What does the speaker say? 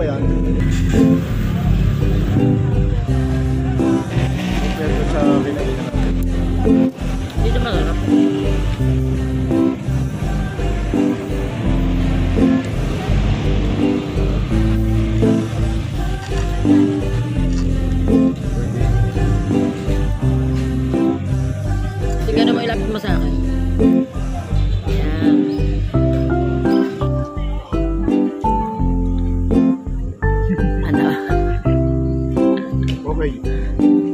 ba yan? Welcome sa binili na natin. Dito magarap. Sige, ano mo ilapit mo sa akin? aí.